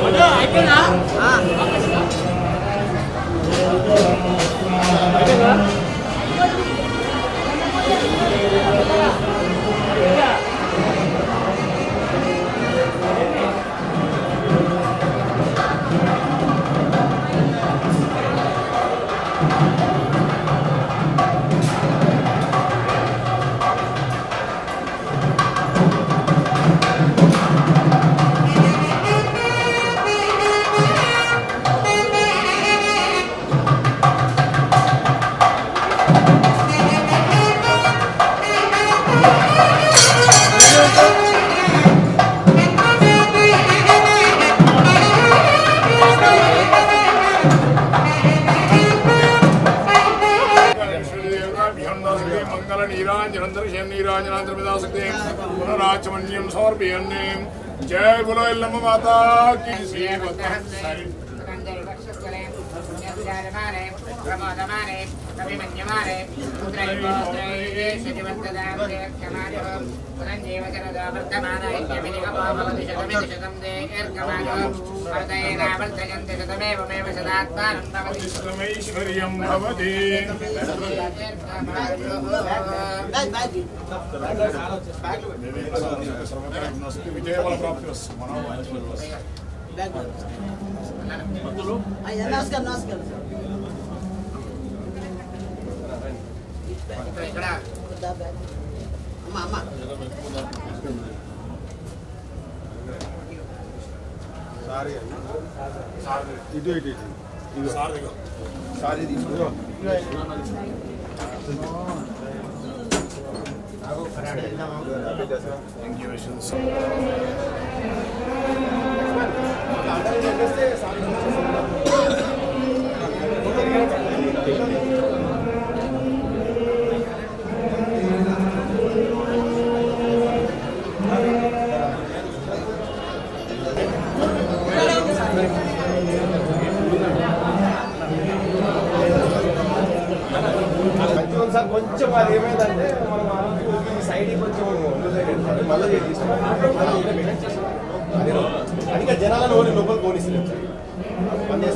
Ada, ikut ah. Ah, bagus. वीरांजनंदनशनीरांजनांद्रमिदासते पुनराचमन्यम समर्पयन्ने। जय बोलो इल्लम माता की ऐश्वर्यं भवति विजयफलप्राप्तिरस्तु मनोवायुफलवस्तु नमस्कार नमस्कार। వద్దా బ్యాగ్? అమ్మ అమ్మ ఇటు ఇటు ఇటు ఇదిగో సారీ తీసుకో sir కొంచెం అది ఏమైందంటే మనం ఈ సైడ్ కొంచెం లూజ్ అయిపోయింది సార్. మళ్ళీ అందుకే జనాలను ఓడి లోపల పోనిస్తలేదు సార్ పని